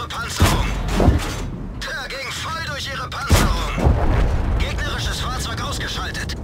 ihre Panzerung. Ter ging voll durch ihre Panzerung. Gegnerisches Fahrzeug ausgeschaltet.